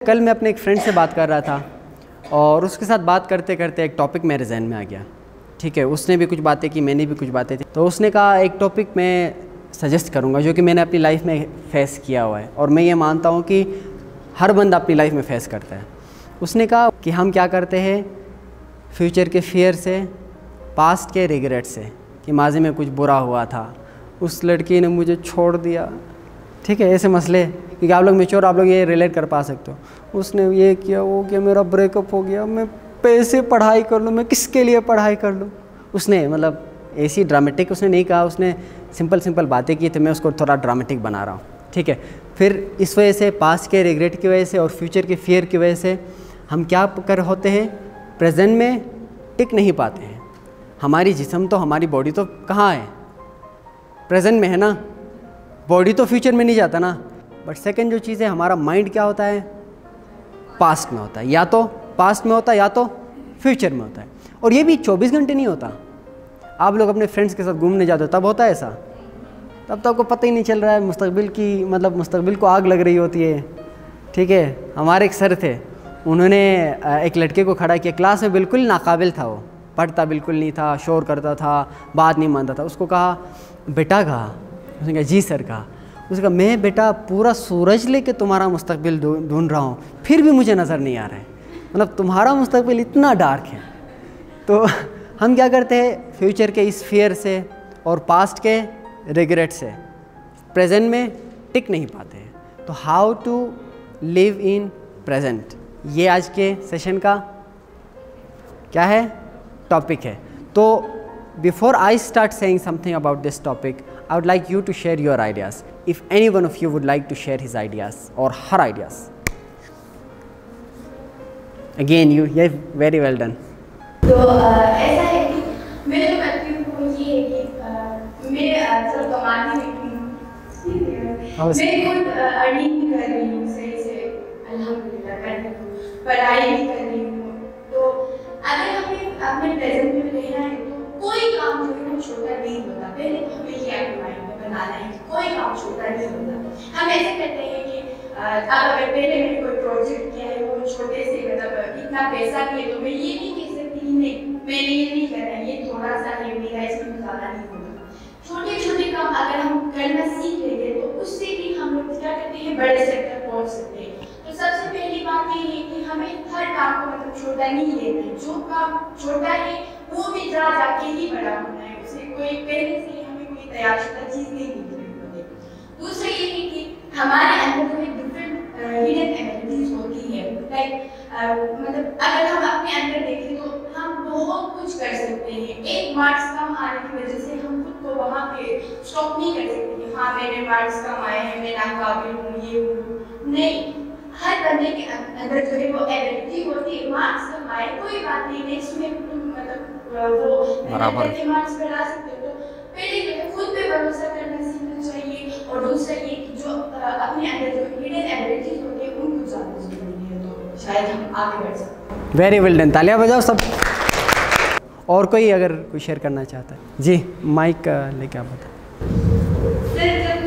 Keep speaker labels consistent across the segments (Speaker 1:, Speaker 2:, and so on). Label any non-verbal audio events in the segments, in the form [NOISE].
Speaker 1: कल मैं अपने एक फ्रेंड से बात कर रहा था और उसके साथ बात करते करते एक टॉपिक मेरे जहन में आ गया। ठीक है, उसने भी कुछ बातें की, मैंने भी कुछ बातें थी तो उसने कहा, एक टॉपिक मैं सजेस्ट करूँगा, जो कि मैंने अपनी लाइफ में फेस किया हुआ है और मैं ये मानता हूँ कि हर बंदा अपनी लाइफ में फेस करता है। उसने कहा कि हम क्या करते हैं? फ्यूचर के फियर से पास्ट के रिग्रेट से, कि माजी में कुछ बुरा हुआ था। उस लड़की ने मुझे छोड़ दिया। ठीक है, ऐसे मसले, क्योंकि आप लोग मेच्योर आप लोग ये रिलेट कर पा सकते हो। उसने ये किया, वो किया, मेरा ब्रेकअप हो गया, मैं पैसे पढ़ाई कर लूँ, मैं किसके लिए पढ़ाई कर लूँ? उसने मतलब ऐसी ड्रामेटिक उसने नहीं कहा, उसने सिंपल सिंपल बातें की तो मैं उसको थोड़ा ड्रामेटिक बना रहा हूँ। ठीक है, फिर इस वजह से पास के रिग्रेट की वजह से और फ्यूचर के फियर की वजह से हम क्या कर होते हैं? प्रेजेंट में टिक नहीं पाते हैं। हमारी जिसम तो हमारी बॉडी तो कहाँ है? प्रेजेंट में है ना? बॉडी तो फ्यूचर में नहीं जाता ना। बट सेकेंड जो चीज़ है, हमारा माइंड क्या होता है? पास्ट में होता है। या तो पास्ट में होता है, या तो फ्यूचर में होता है। और ये भी 24 घंटे नहीं होता। आप लोग अपने फ्रेंड्स के साथ घूमने जाते हो, तब होता है ऐसा। तब तो आपको पता ही नहीं चल रहा है मुस्तबिल की मतलब मुस्तबिल को आग लग रही होती है। ठीक है? हमारे एक सर थे। उन्होंने एक लड़के को खड़ा किया। क्लास में बिल्कुल नाकाबिल था वो। पढ़ता बिल्कुल नहीं था, शोर करता था, बात नहीं मानता था। उसको कहा, बेटा कहा? उसने कहा, जी सर, कहा। उसने कहा, मैं बेटा पूरा सूरज लेके तुम्हारा मुस्तकबिल ढूंढ रहा हूँ, फिर भी मुझे नज़र नहीं आ रहा है। मतलब तुम्हारा मुस्तकबिल इतना डार्क है। तो हम क्या करते हैं, फ्यूचर के इस फेयर से और पास्ट के रिग्रेट से, प्रेजेंट में टिक नहीं पाते हैं। तो how to live in present, ये आज के सेशन का क्या है, टॉपिक है। तो before I start saying something about this topic I would like you to share your ideas. If any one of you would like to share his ideas or her ideas. Again, you, yeah, very well done.
Speaker 2: तो ऐसा है कि मैं जो करती हूँ वो ये है कि मैं जब कमाती हूँ मैं खुद अर्निंग कर रही हूँ सही से अल्हम्दुलिल्लाह कर रही हूँ पढ़ाई भी कर रही हूँ तो अगर हमें अपने प्रेजेंट में रहना है तो कोई काम जो है वो छोटा नहीं होता। पहले तो हमें ये माइंड में बनाना है कोई काम छोटा नहीं होता। हम ऐसे करते हैं कि अब अगर पहले मैंने कोई प्रोजेक्ट किया है, वो छोटे से मतलब इतना पैसा नहीं है तो मैं ये नहीं कह सकती नहीं, मैंने ये नहीं करना ये थोड़ा सा है, मेरा इसमें ज़्यादा नहीं होगा छोटे छोटे काम अगर हम करना सीख लेंगे तो उससे भी हम लोग क्या करते हैं, बड़े सेक्टर पहुँच सकते हैं। तो सबसे पहली बात ये है कि हमें हर काम को मतलब छोटा नहीं लेना है। जो काम छोटा है वो भी जा जाके ही बड़ा होना है, उसे कोई, पहले से हमें कोई तैयार शुदा चीज़ नहीं दिख रही होती दूसरा ये है कि हमारे अंदर जो है डिफरेंट हिडन एबिलिटीज होती है। लाइक मतलब अगर हम अपने अंदर देखें तो हम बहुत कुछ कर सकते हैं। एक मार्क्स कम आने की वजह से हम खुद को वहाँ पे स्टॉप नहीं कर सकते हाँ मेरे मार्क्स कम आए हैं, मैं नाकाबिल हूँ, ये हूँ। नहीं, हर बंदे के अंदर जो है वो एबिलिटी होती है। मार्क्स कम आए, कोई बात नहीं नेक्स्ट में बराबर। तो पहले खुद पे भरोसा करना सीखना चाहिए और दूसरा ये कि जो अपने अंदर जो हिडन एबिलिटीज होती है उनको जानना ज़रूरी है तो शायद हम आगे बढ़ सकते
Speaker 1: वेरी वेल डन तालियाँ बजाओ सब। और कोई अगर कोई शेयर करना चाहता है? जी माइक लेके आप बता
Speaker 3: सर जब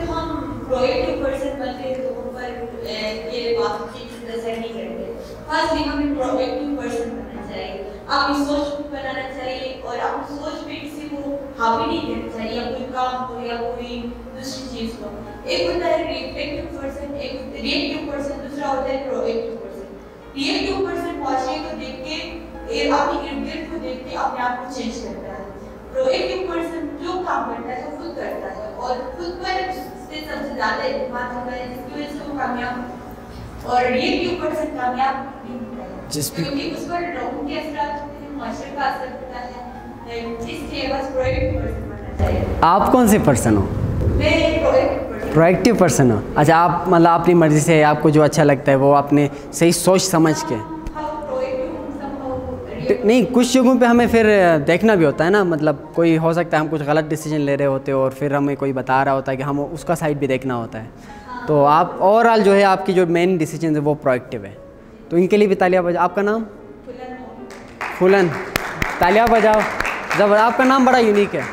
Speaker 3: हावी नहीं देना चाहिए या कोई काम हो या कोई दूसरी चीज़ हो। एक होता है रिफ्लेक्टिव पर्सन एक रिएक्टिव पर्सन दूसरा होता है प्रोएक्टिव पर्सन रिएक्टिव पर्सन माशरे को देख के अपने इर्द गिर्द को देख के अपने आप को चेंज करता है। प्रोएक्टिव पर्सन जो काम करता है वो खुद करता है और खुद पर से सबसे ज़्यादा एतमाद होता है जिसकी वजह से वो कामयाब और रिएक्टिव पर्सन कामयाब नहीं होता है। क्योंकि उस पर लोगों के असर
Speaker 1: आप कौन से पर्सन हो? प्रोएक्टिव पर्सन हो। अच्छा आप मतलब अपनी मर्ज़ी से आपको जो अच्छा लगता है वो आपने सही सोच समझ के। नहीं कुछ जगहों पे हमें फिर देखना भी होता है ना मतलब कोई हो सकता है हम कुछ गलत डिसीज़न ले रहे होते हो और फिर हमें कोई बता रहा होता है कि हम उसका साइड भी देखना होता है। तो आप ओवरऑल जो है आपकी जो मेन डिसीज़न है वो प्रोएक्टिव है। तो इनके लिए भी तालियाँ बजाओ। आपका नाम? फुलन। तालियाँ बजाओ। जब आपका नाम बड़ा यूनिक है।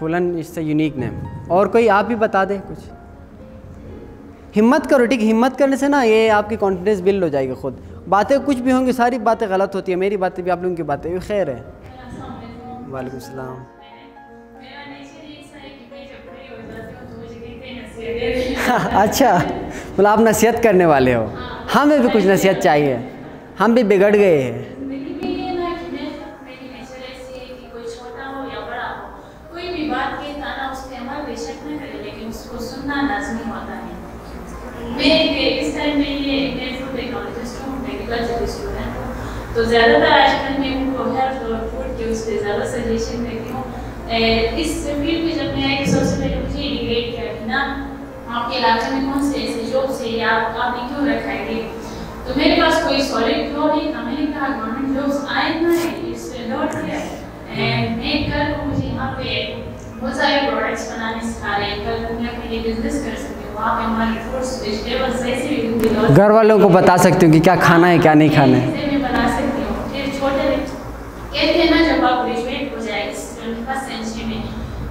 Speaker 1: फुलन, इससे यूनिक नेम और कोई आप भी बता दें कुछ। हिम्मत करो, ठीक? हिम्मत करने से ना ये आपकी कॉन्फिडेंस बिल्ड हो जाएगी खुद। बातें कुछ भी होंगी, सारी बातें गलत होती है। मेरी बातें भी, आप लोगों की बातें भी खैर है। वालेकुम सलाम। [LAUGHS] अच्छा मतलब आप नसीहत करने वाले हो। हमें भी कुछ नसीहत चाहिए। हम भी बिगड़ गए हैं।
Speaker 4: तो ज़्यादातर आजकल मैं उनको हेल्थ और फ़ूड के उस पर ज़्यादा सजेशन देती हूँ। इस फ़ील्ड में जब मैं आई सबसे पहले मुझे डिबेट किया कि ना आपके इलाके में कौन से ऐसे जॉब से या आपने क्यों रखा है? तो मेरे पास कोई सॉलिड क्यों नहीं था। मैंने कहा गवर्नमेंट जॉब्स आए ना इस लॉट है मैं कल को मुझे यहाँ पे बहुत सारे प्रोडक्ट्स बनाने सिखा रहे हैं। कल को मैं अपने लिए बिज़नेस कर सकती हूँ। वहाँ हमारे फ्रूट्स वेजिटेबल्स ऐसे
Speaker 1: घर वालों को बता सकती हूँ कि क्या खाना है क्या नहीं खाना है
Speaker 4: मैं बना सकती हूँ फिर छोटे कहते हैं ना जब आप ग्रेजुएट हो जाए इस फ़र्स्ट सेंचुरी में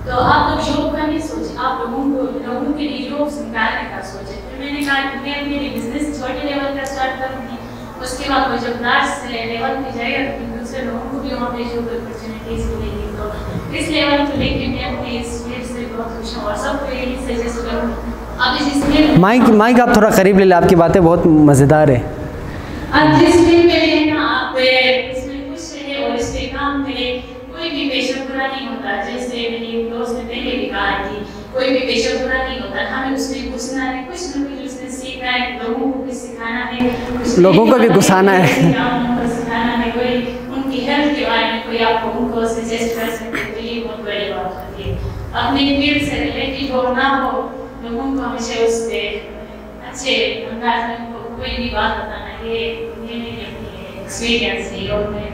Speaker 4: तो आप लोग जॉब का नहीं सोचे आप लोगों को लोगों के लिए जॉब्स निकालने का सोचे। फिर मैंने कहा कि मैं अपने लिए बिज़नेस छोटे लेवल का स्टार्ट करूँगी। उसके बाद वो जब लार्ज लेवल पे जाएगा तो फिर दूसरे लोगों को भी वहाँ पे जॉब अपॉर्चुनिटीज़ मिलेगी। तो इस लेवल को लेके मैं अपने इस फ़ील्ड से बहुत खुश हूँ और सबको यही सजेस्ट करूँ।
Speaker 1: माइक माइक आप थोड़ा करीब ले लें आपकी बातें बहुत मज़ेदार है।
Speaker 4: कोई भी पेशा बुरा नहीं होता हमें उसमें घुसना है। कुछ ना कुछ उसमें सीखना है लोगों को भी सिखाना है
Speaker 1: लोगों को भी घुसाना है।
Speaker 4: उनको सिखाना है कोई उनकी हेल्थ के बारे में कोई आपको उनको सजेस्ट कर तो ये बहुत बड़ी बात होती है। अपने फ़ील्ड से रिलेटेड हो ना हो लोगों को हमेशा उससे अच्छे अंदाज में कोई भी बात बताना ये ये मेरी एक्सपीरियंस है। और मैं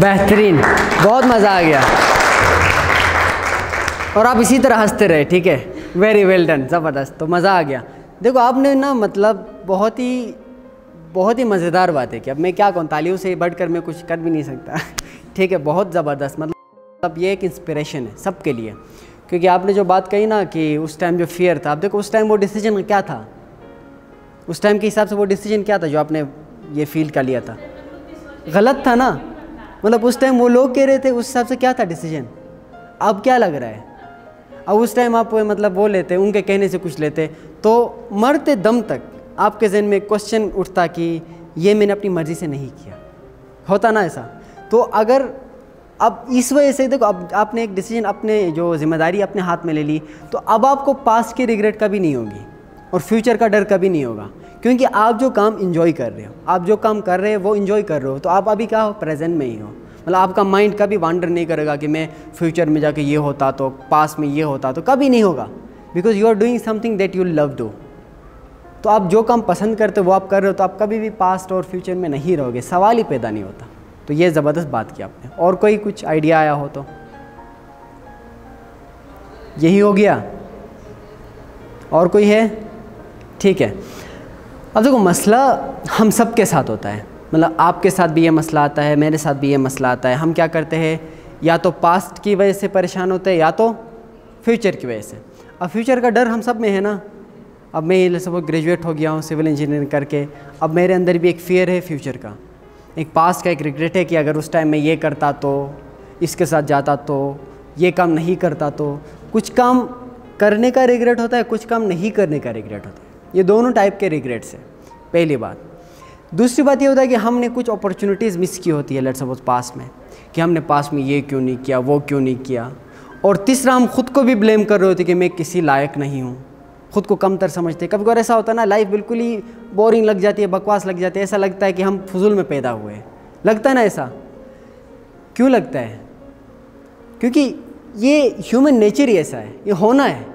Speaker 1: बेहतरीन बहुत मज़ा आ गया। और आप इसी तरह हँसते रहे, ठीक है? वेरी वेल डन ज़बरदस्त तो मज़ा आ गया। देखो, आपने ना मतलब बहुत ही बहुत ही मज़ेदार बात है कि अब मैं क्या कहूँ, तालियों से बढ़कर मैं कुछ कर भी नहीं सकता। [LAUGHS] ठीक है, बहुत ज़बरदस्त मतलब ये एक इंस्पिरेशन है सबके लिए। क्योंकि आपने जो बात कही ना कि उस टाइम जो फियर था आप देखो, उस टाइम वो डिसीज़न क्या था? उस टाइम के हिसाब से वो डिसीज़न क्या था जो आपने ये फील कर लिया था? गलत था ना? मतलब उस टाइम वो लोग कह रहे थे, उस हिसाब से क्या था डिसीज़न अब क्या लग रहा है? अब उस टाइम आप मतलब वो लेते, उनके कहने से कुछ लेते। तो मरते दम तक आपके जहन में क्वेश्चन उठता कि ये मैंने अपनी मर्ज़ी से नहीं किया। होता ना ऐसा? तो अगर अब इस वजह से देखो, अब आपने एक डिसीज़न अपने जो ज़िम्मेदारी अपने हाथ में ले ली तो अब आपको पास्ट की रिग्रेट कभी नहीं होगी और फ्यूचर का डर कभी नहीं होगा। क्योंकि आप जो काम इंजॉय कर रहे हो, आप जो काम कर रहे हो, वो इंजॉय कर रहे हो। तो आप अभी क्या हो? प्रेजेंट में ही हो। मतलब आपका माइंड कभी वांडर नहीं करेगा कि मैं फ्यूचर में जाके ये होता तो पास में ये होता तो कभी नहीं होगा। Because you are doing something that you love do तो आप जो काम पसंद करते हो, वो आप कर रहे हो तो आप कभी भी पास्ट और फ्यूचर में नहीं रहोगे। सवाल ही पैदा नहीं होता। तो ये ज़बरदस्त बात की आपने। और कोई कुछ आइडिया आया हो तो? यही हो गया। और कोई है? ठीक है। अब देखो, मसला हम सब के साथ होता है। मतलब आपके साथ भी ये मसला आता है, मेरे साथ भी ये मसला आता है। हम क्या करते हैं, या तो पास्ट की वजह से परेशान होते हैं, या तो फ्यूचर की वजह से। अब फ्यूचर का डर हम सब में है ना। अब मैं ये सब ग्रेजुएट हो गया हूँ सिविल इंजीनियरिंग करके। अब मेरे अंदर भी एक फ़ियर है फ्यूचर का। एक पास्ट का एक रिग्रेट है कि अगर उस टाइम मैं ये करता तो इसके साथ जाता तो ये काम नहीं करता तो। कुछ काम करने का रिग्रेट होता है, कुछ काम नहीं करने का रिग्रेट होता है। ये दोनों टाइप के रिग्रेट्स हैं। पहली बात। दूसरी बात ये होता है कि हमने कुछ अपॉर्चुनिटीज़ मिस की होती है लेट सपोज़ पास में, कि हमने पास में ये क्यों नहीं किया, वो क्यों नहीं किया। और तीसरा, हम खुद को भी ब्लेम कर रहे होते कि मैं किसी लायक नहीं हूँ। खुद को कमतर समझते कभी कभी ऐसा होता है ना लाइफ बिल्कुल ही बोरिंग लग जाती है, बकवास लग जाती है। ऐसा लगता है कि हम फजूल में पैदा हुए लगता है ना ऐसा? क्यों लगता है? क्योंकि ये ह्यूमन नेचर ही ऐसा है। ये होना है।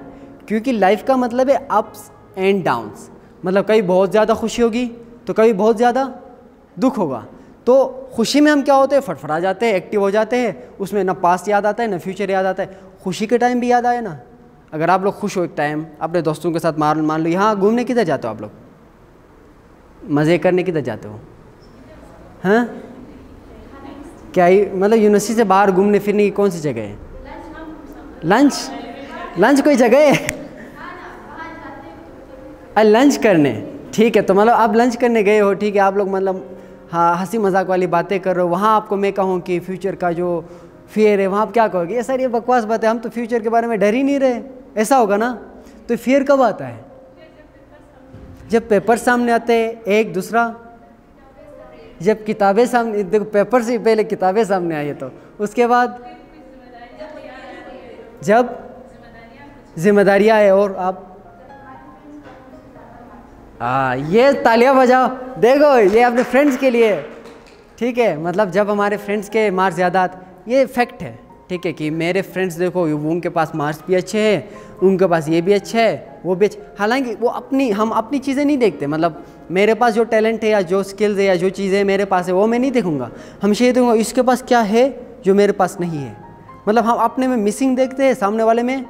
Speaker 1: क्योंकि लाइफ का मतलब है अप्स एंड डाउन्स मतलब कभी बहुत ज़्यादा खुशी होगी तो कभी बहुत ज़्यादा दुख होगा। तो खुशी में हम क्या होते हैं? फटफटा जाते हैं एक्टिव हो जाते हैं। उसमें ना पास्ट याद आता है ना फ्यूचर याद आता है। खुशी के टाइम भी याद आए ना। अगर आप लोग खुश हो एक टाइम अपने दोस्तों के साथ मान मान लो यहाँ घूमने किधर जाते हो आप लोग? मज़े करने किधर जाते हो? हैं? क्या मतलब यूनिवर्सिटी से बाहर घूमने फिरने की कौन सी जगह है? लंच लंच कोई जगह है? लंच करने? ठीक है तो मतलब आप लंच करने गए हो, ठीक है, आप लोग मतलब हाँ हँसी मज़ाक वाली बातें कर रहे हो, वहाँ आपको मैं कहूँ कि फ्यूचर का जो फियर है, वहाँ आप क्या कहोगे? ये सर, ये बकवास बात है, हम तो फ्यूचर के बारे में डर ही नहीं रहे, ऐसा होगा ना? तो फियर कब आता है? जब पेपर सामने आते हैं, एक, दूसरा? जब किताबें सामने देखो पेपर से पहले किताबें सामने आई है तो उसके बाद? जब? जिम्मेदारियाँ है और आप? हाँ ये तालियाँ बजाओ। देखो, ये अपने फ्रेंड्स के लिए। ठीक है मतलब जब हमारे फ्रेंड्स के मार्क्स ज़्यादा आते ये फैक्ट है, ठीक है, कि मेरे फ्रेंड्स देखो उनके पास मार्क्स भी अच्छे हैं, उनके पास ये भी अच्छा है, वो भी अच्छा हालाँकि वो अपनी हम अपनी चीज़ें नहीं देखते मतलब मेरे पास जो टैलेंट है या जो स्किल्स है या जो चीज़ें मेरे पास है, वो मैं नहीं देखूँगा। हमेशा ये देखूँगा, इसके पास क्या है, जो मेरे पास नहीं है। मतलब हम अपने में मिसिंग देखते हैं, सामने वाले में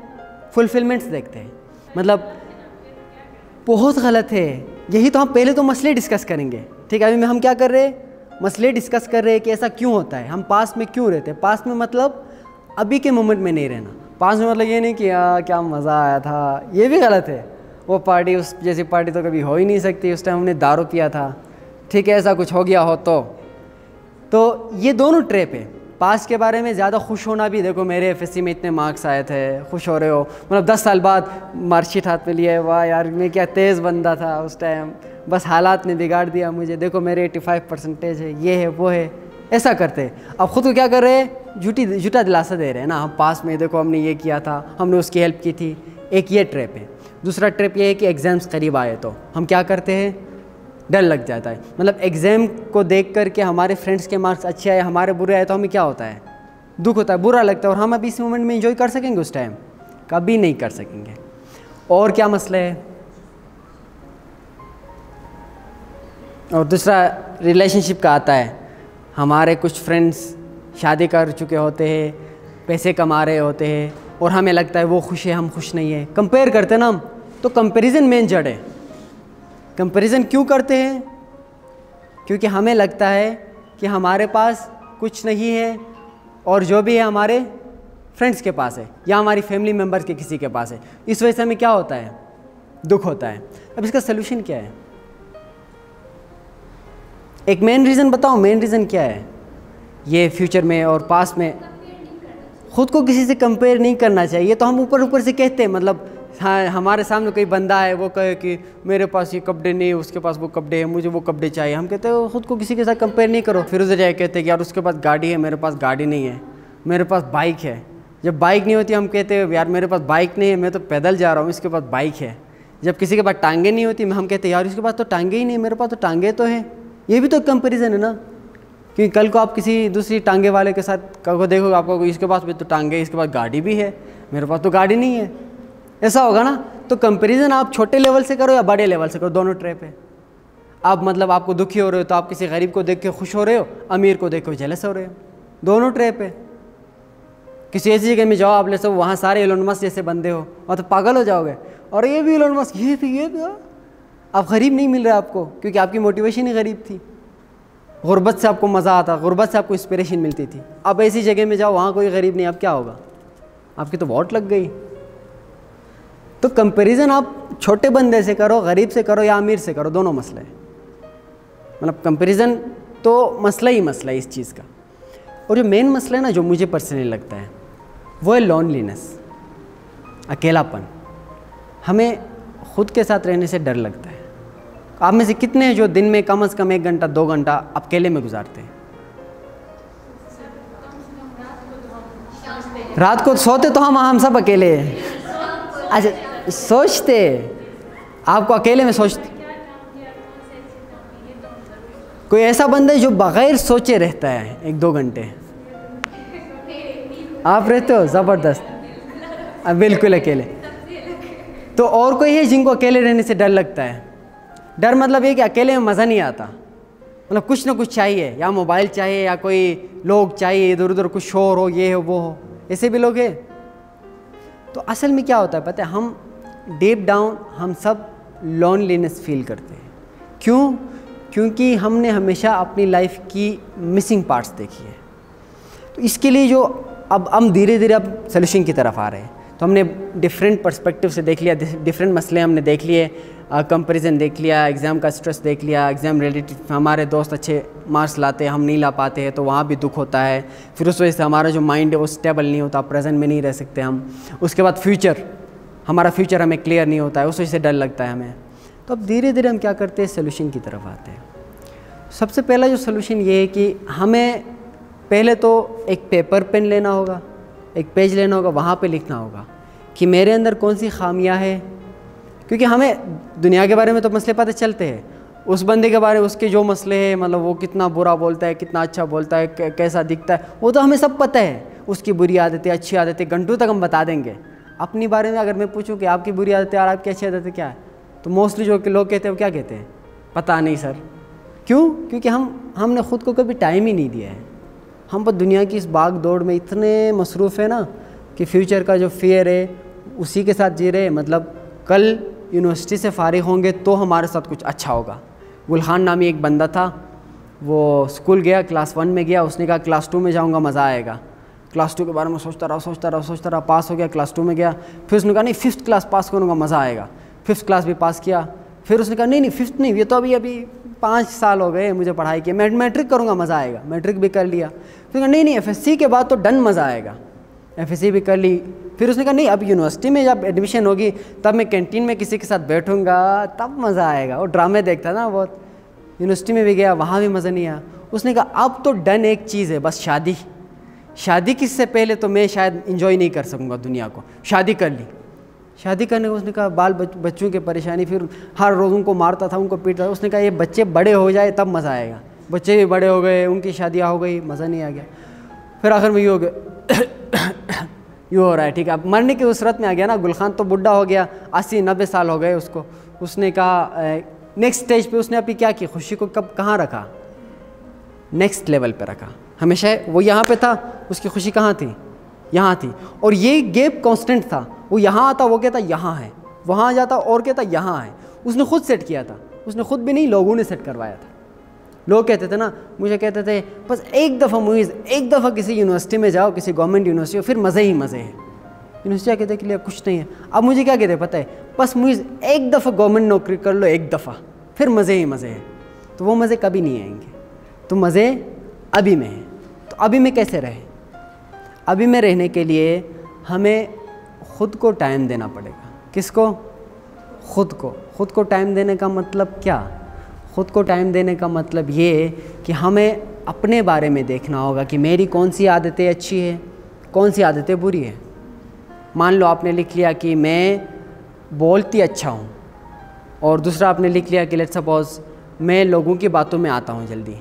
Speaker 1: फुलफिलमेंट्स देखते हैं। मतलब बहुत गलत है। यही तो हम पहले तो मसले डिस्कस करेंगे। ठीक है अभी में हम क्या कर रहे हैं? मसले डिस्कस कर रहे हैं कि ऐसा क्यों होता है। हम पास में क्यों रहते हैं? पास में मतलब अभी के मोमेंट में नहीं रहना। पास में मतलब ये नहीं कि आ, क्या मज़ा आया था। ये भी गलत है। वो पार्टी उस जैसी पार्टी तो कभी हो ही नहीं सकती। उस टाइम हमने दारू पिया था। ठीक है ऐसा कुछ हो गया हो तो। तो ये दोनों ट्रेप है। पास के बारे में ज़्यादा खुश होना भी, देखो मेरे एफ़ में इतने मार्क्स आए थे, खुश हो रहे हो। मतलब दस साल बाद मार्कशीट हाथ में लिए, वाह यार, मैं क्या तेज़ बंदा था उस टाइम बस हालात ने बिगाड़ दिया मुझे। देखो मेरे 85 परसेंटेज है, ये है, वो है। ऐसा करते। अब ख़ुद को क्या कर रहे हैं? झूठी झूठा दिलासा दे रहे हैं ना। हम पास में, देखो हमने ये किया था, हमने उसकी हेल्प की थी। एक ये ट्रिप है। दूसरा ट्रिप ये है कि एग्ज़ाम्स करीब आए तो। हम क्या करते हैं? डर लग जाता है। मतलब एग्ज़ाम को देख कर के हमारे फ्रेंड्स के मार्क्स अच्छे आए, हमारे बुरे आए तो हमें क्या होता है? दुख होता है, बुरा लगता है और हम अभी इस मोमेंट में इंजॉय कर सकेंगे उस टाइम कभी नहीं कर सकेंगे। और क्या मसला है? और दूसरा रिलेशनशिप का आता है। हमारे कुछ फ्रेंड्स शादी कर चुके होते हैं, पैसे कमा रहे होते हैं और हमें लगता है वो खुश है, हम खुश नहीं है। कंपेयर करते ना हम तो कंपेरिजन मेन जड़ है। कंपैरिजन क्यों करते हैं? क्योंकि हमें लगता है कि हमारे पास कुछ नहीं है और जो भी है हमारे फ्रेंड्स के पास है या हमारी फैमिली मेंबर्स के किसी के पास है। इस वजह से हमें क्या होता है? दुख होता है। अब इसका सोल्यूशन क्या है? एक मेन रीज़न बताओ मेन रीज़न क्या है? ये फ्यूचर में और पास में खुद को किसी से कंपेयर नहीं करना चाहिए। तो हम ऊपर ऊपर से कहते हैं मतलब हाँ हमारे सामने कोई बंदा है वो कहे कि मेरे पास ये कपड़े नहीं है, उसके पास वो कपड़े हैं, मुझे वो कपड़े चाहिए। हम कहते हैं खुद को किसी के साथ कंपेयर नहीं करो। फिर उसे जाए कहते हैं यार, उसके पास गाड़ी है, मेरे पास गाड़ी नहीं है, मेरे पास बाइक है। जब बाइक नहीं होती, हम कहते हैं, यार, मेरे पास बाइक नहीं है, मैं तो पैदल जा रहा हूँ, इसके पास बाइक है। जब किसी के पास टांगे नहीं होती, हम कहते हैं, यार, इसके पास तो टांगे ही नहीं मेरे पास तो टांगे तो हैं। ये भी तो कंपेरिजन है ना। क्योंकि कल को आप किसी दूसरी टांगे वाले के साथ कल को देखोगे आपको इसके पास भी तो टांगे, इसके पास गाड़ी भी है, मेरे पास तो गाड़ी नहीं है। ऐसा होगा ना? तो कंपैरिजन आप छोटे लेवल से करो या बड़े लेवल से करो, दोनों ट्रैप है। आप मतलब आपको दुखी हो रहे हो तो आप किसी गरीब को देख के खुश हो रहे हो, अमीर को देख के जलस हो रहे हो। दोनों ट्रैप है। किसी ऐसी जगह में जाओ, आप ले सब वहाँ सारे इलोनमस जैसे बंदे हो, और तो पागल हो जाओगे। और ये भी इलोनमस ये भी ये भी आप गरीब नहीं मिल रहा आपको, क्योंकि आपकी मोटिवेशन ही गरीब थी। गुर्बत से आपको मज़ा आता, गुर्बत से आपको इंस्पिरेशन मिलती थी। अब ऐसी जगह में जाओ, वहाँ कोई गरीब नहीं, अब क्या होगा? आपकी तो वोट लग गई। तो कंपैरिजन आप छोटे बंदे से करो, गरीब से करो या अमीर से करो, दोनों मसले हैं। मतलब कंपैरिजन तो मसला ही मसला है इस चीज़ का। और जो मेन मसला है ना, जो मुझे पर्सनली लगता है, वो है लोनलीनेस अकेलापन। हमें खुद के साथ रहने से डर लगता है। आप में से कितने जो दिन में कम अज़ कम एक घंटा, दो घंटा अकेले में गुजारते हैं? रात को सोते तो हम हम सब अकेले हैं। अच्छा सोचते आपको अकेले में सोचते कोई ऐसा बंदा है जो बग़ैर सोचे रहता है एक दो घंटे? आप रहते हो? ज़बरदस्त। बिल्कुल अकेले। तो और कोई है जिनको अकेले रहने से डर लगता है? डर मतलब ये कि अकेले में मज़ा नहीं आता। मतलब कुछ ना कुछ चाहिए, या मोबाइल चाहिए, या कोई लोग चाहिए, इधर उधर कुछ शोर हो ये हो, वो हो, ऐसे भी लोग हैं। तो असल में क्या होता है पता है, हम डीप डाउन हम सब लोनलीनेस फील करते हैं। क्यों? क्योंकि हमने हमेशा अपनी लाइफ की मिसिंग पार्ट्स देखी है। तो इसके लिए जो अब हम धीरे धीरे अब सोल्यूशन की तरफ़ आ रहे हैं। तो हमने डिफरेंट पर्सपेक्टिव से देख लिया डिफरेंट मसले हमने देख लिए कंपैरिजन देख लिया एग्ज़ाम का स्ट्रेस देख लिया एग्ज़ाम रिलेटेड हमारे दोस्त अच्छे मार्क्स लाते हैं, हम नहीं ला पाते हैं तो वहाँ भी दुख होता है। फिर उस वजह से हमारा जो माइंड है वो स्टेबल नहीं होता प्रेजेंट में नहीं रह सकते हम। उसके बाद फ्यूचर हमारा फ्यूचर हमें क्लियर नहीं होता है, उस वजह से डर लगता है हमें। तो अब धीरे धीरे हम क्या करते हैं सोल्यूशन की तरफ़ आते हैं। सबसे पहला जो सोल्यूशन ये है कि हमें पहले तो एक पेपर पेन लेना होगा एक पेज लेना होगा, वहाँ पे लिखना होगा कि मेरे अंदर कौन सी खामियाँ है। क्योंकि हमें दुनिया के बारे में तो मसले पता चलते हैं। उस बंदे के बारे में उसके जो मसले हैं मतलब वो कितना बुरा बोलता है, कितना अच्छा बोलता है कैसा दिखता है, वो तो हमें सब पता है। उसकी बुरी आदतें, अच्छी आदतें, घंटों तक हम बता देंगे। अपनी बारे में अगर मैं पूछूँ कि आपकी बुरी आदतें और आपकी अच्छी आदतें क्या है तो मोस्टली जो कि लोग कहते हैं, वो क्या कहते हैं? पता नहीं, सर। क्यों? क्योंकि हम, हमने ख़ुद को कभी टाइम ही नहीं दिया है। हम पर दुनिया की इस भाग दौड़ में इतने मसरूफ़ है ना कि फ्यूचर का जो फेयर है, उसी के साथ जी रहे मतलब कल यूनिवर्सिटी से फ़ारिग होंगे तो हमारे साथ कुछ अच्छा होगा। गुलखान नामी एक बंदा था, वो स्कूल गया क्लास वन में गया, उसने कहा क्लास टू में जाऊँगा, मज़ा आएगा। क्लास टू के बारे में सोचता रहा सोचता रहा सोचता रहा पास हो गया क्लास टू में गया। फिर उसने कहा, नहीं फिफ्थ क्लास पास करूँगा, मज़ा आएगा। फिफ्थ क्लास भी पास किया। फिर उसने कहा, नहीं नहीं फिफ्थ नहीं, ये तो अभी अभी पाँच साल हो गए मुझे पढ़ाई की। मैं मैट्रिक करूँगा, मज़ा आएगा। मैट्रिक भी कर लिया। फिर कहा, नहीं नहीं एफएससी के बाद तो डन, मज़ा आएगा। एफएससी भी कर ली। फिर उसने कहा, नहीं, अब यूनिवर्सिटी में जब एडमिशन होगी, तब मैं कैंटीन में किसी के साथ बैठूँगा, तब मज़ा आएगा। वो ड्रामे देखता ना बहुत। यूनिवर्सिटी में भी गया, वहाँ भी मज़ा नहीं आया। उसने कहा, अब तो डन एक चीज़ है, बस शादी। शादी किससे पहले तो मैं शायद इंजॉय नहीं कर सकूँगा दुनिया को। शादी कर ली। शादी करने को उसने कहा बाल बच, बच्चों की परेशानी फिर हर रोज़ उनको मारता था उनको पीटता था। उसने कहा ये बच्चे बड़े हो जाए तब मज़ा आएगा। बच्चे भी बड़े हो गए उनकी शादियाँ हो गई मज़ा नहीं आ गया। फिर आखिर में ये हो गया। [COUGHS] यूँ हो रहा है ठीक है। अब मरने की उसरत में आ गया ना गुलखान तो बुढ़ा हो गया अस्सी नब्बे साल हो गए उसको। उसने कहा नेक्स्ट स्टेज पे उसने अभी क्या की? खुशी को कब कहाँ रखा? नेक्स्ट लेवल पे रखा। हमेशा वो यहाँ पे था उसकी खुशी कहाँ थी? यहाँ थी। और ये गेप कांस्टेंट था। वो यहाँ आता, वो कहता, यहाँ है। वहाँ जाता और कहता, यहाँ है। उसने खुद सेट किया था। उसने खुद भी नहीं, लोगों ने सेट करवाया था। लोग कहते थे ना, मुझे कहते थे, बस एक दफ़ा मुइज़ एक दफ़ा किसी यूनिवर्सिटी में जाओ, किसी गवर्नमेंट यूनिवर्सिटी फिर मज़े ही मज़े हैं। यूनिवर्सिटी कहते के लिए कुछ नहीं है। अब मुझे क्या कहते पता है? बस मुइज़ एक दफ़ा गवर्नमेंट नौकरी कर लो, एक दफ़ा, फिर मज़े ही मज़े हैं। तो वो मज़े कभी नहीं आएँगे। तो मज़े अभी में हैं। तो अभी में कैसे रहे? अभी में रहने के लिए हमें ख़ुद को टाइम देना पड़ेगा। किसको? ख़ुद को। ख़ुद को टाइम देने का मतलब क्या? ख़ुद को टाइम देने का मतलब ये कि हमें अपने बारे में देखना होगा कि मेरी कौन सी आदतें अच्छी है, कौन सी आदतें बुरी है। मान लो आपने लिख लिया कि मैं बोलती अच्छा हूँ और दूसरा आपने लिख लिया कि लेट सपोज़ मैं लोगों की बातों में आता हूँ जल्दी।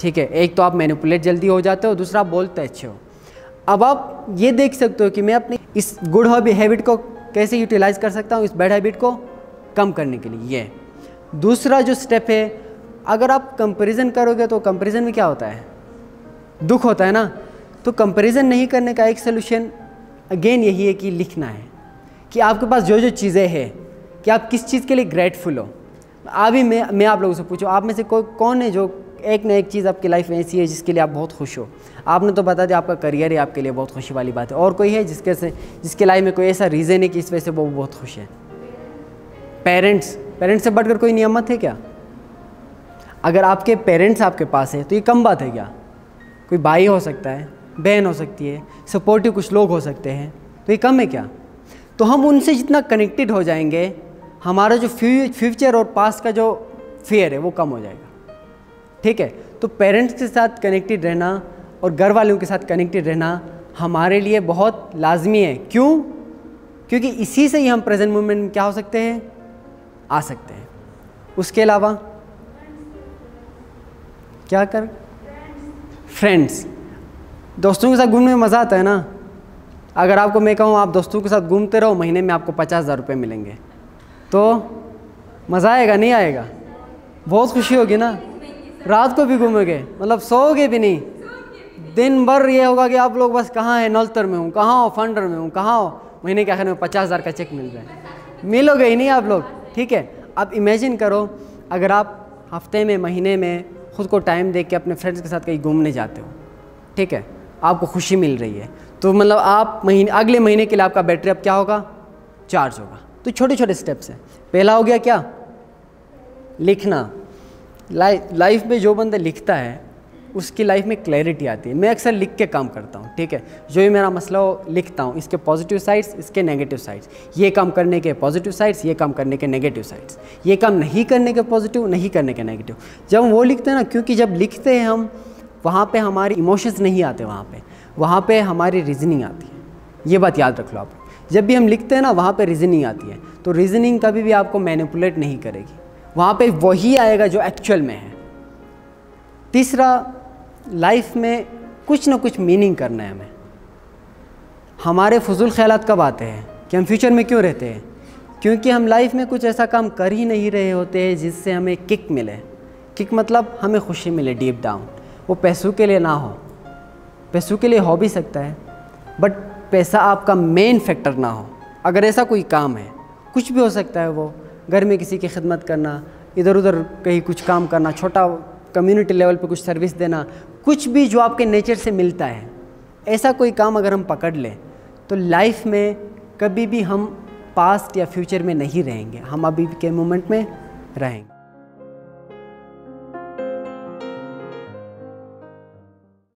Speaker 1: ठीक है, एक तो आप मैनिपुलेट जल्दी हो जाते हो, दूसरा बोलते अच्छे हो। अब आप ये देख सकते हो कि मैं अपनी इस गुड हॉबी हैबिट को कैसे यूटिलाइज कर सकता हूँ, इस बैड हैबिट को कम करने के लिए। ये। दूसरा जो स्टेप है, अगर आप कंपैरिजन करोगे तो कंपैरिजन में क्या होता है? दुख होता है ना? तो कंपैरिजन नहीं करने का एक सोल्यूशन अगेन यही है कि लिखना है कि आपके पास जो जो चीज़ें हैं, कि आप किस चीज़ के लिए ग्रेटफुल हो। अभी मैं मैं आप लोगों से पूछूँ, आप में से कोई कौन है जो एक ना एक चीज़ आपकी लाइफ में ऐसी है जिसके लिए आप बहुत खुश हो। आपने तो बता दिया आपका करियर ही आपके लिए बहुत खुशी वाली बात है। और कोई है जिसके से, जिसके लाइफ में कोई ऐसा रीज़न है कि इस वजह से वो बहुत खुश है? पेरेंट्स पेरेंट्स से बढ़कर कोई नियमत है क्या? अगर आपके पेरेंट्स आपके पास है तो ये कम बात है क्या? कोई भाई हो सकता है, बहन हो सकती है सपोर्टिव कुछ लोग हो सकते हैं तो ये कम है क्या? तो हम उनसे जितना कनेक्टेड हो जाएँगे, हमारा जो फ्यूचर और पास का जो फेयर है, वो कम हो जाएगा। ठीक है? तो पेरेंट्स के साथ कनेक्टेड रहना और घर वालों के साथ कनेक्टेड रहना हमारे लिए बहुत लाजमी है। क्यों? क्योंकि इसी से ही हम प्रेजेंट मोमेंट में क्या हो सकते हैं? आ सकते हैं। उसके अलावा क्या कर? फ्रेंड्स दोस्तों के साथ घूमने में मज़ा आता है ना? अगर आपको मैं कहूँ, आप दोस्तों के साथ घूमते रहो, महीने में आपको पचास हज़ार रुपये मिलेंगे। तो मज़ा आएगा, नहीं आएगा? बहुत खुशी होगी ना? रात को भी घूमोगे? मतलब सोओगे भी नहीं? दिन भर ये होगा कि आप लोग बस कहाँ हैं? नौलतर में हूँ, कहाँ हो? फंडर में हूँ, कहाँ हो? महीने के आखिर में पचास हज़ार का चेक मिल जाए मिलोगे ही नहीं आप लोग, ठीक है? अब इमेजिन करो, अगर आप हफ़्ते में, महीने में ख़ुद को टाइम दे के अपने फ्रेंड्स के साथ कहीं घूमने जाते हो, ठीक है? आपको खुशी मिल रही है। तो मतलब आप महीने, अगले महीने के लिए आपका बैटरी अब क्या होगा? चार्ज होगा। तो छोटे छोटे स्टेप्स हैं। पहला हो गया क्या? लिखना। लाइफ लाइफ में जो बंदा लिखता है, उसकी लाइफ में क्लैरिटी आती है। मैं अक्सर लिख के काम करता हूँ, ठीक है? जो भी मेरा मसला हो, लिखता हूँ। इसके पॉजिटिव साइड्स इसके नेगेटिव साइड्स ये काम करने के पॉजिटिव साइड्स ये काम करने के नेगेटिव साइड्स ये काम नहीं करने के पॉजिटिव नहीं करने के नेगेटिव जब हम वो लिखते हैं ना, क्योंकि जब लिखते हैं हम, वहाँ पर हमारे इमोशंस नहीं आते वहाँ पर वहाँ पर हमारी रीजनिंग आती है। ये बात याद रख लो आप। जब भी हम लिखते हैं ना, वहाँ पर रीजनिंग आती है। तो रीजनिंग कभी भी आपको मैनिपुलेट नहीं करेगी। वहाँ पे वही आएगा जो एक्चुअल में है। तीसरा लाइफ में कुछ ना कुछ मीनिंग करना है हमें। हमारे फजूल ख्याल कब आते हैं? कि हम फ्यूचर में क्यों रहते हैं? क्योंकि हम लाइफ में कुछ ऐसा काम कर ही नहीं रहे होते हैं जिससे हमें किक मिले। किक मतलब हमें खुशी मिले डीप डाउन वो पैसों के लिए ना हो। पैसों के लिए हो भी सकता है बट पैसा आपका मेन फैक्टर ना हो। अगर ऐसा कोई काम है, कुछ भी हो सकता है वो। घर में किसी की खिदमत करना इधर उधर कहीं कुछ काम करना, छोटा कम्युनिटी लेवल पे कुछ सर्विस देना, कुछ भी जो आपके नेचर से मिलता है, ऐसा कोई काम अगर हम पकड़ लें तो लाइफ में कभी भी हम पास्ट या फ्यूचर में नहीं रहेंगे। हम अभी के मोमेंट में रहेंगे।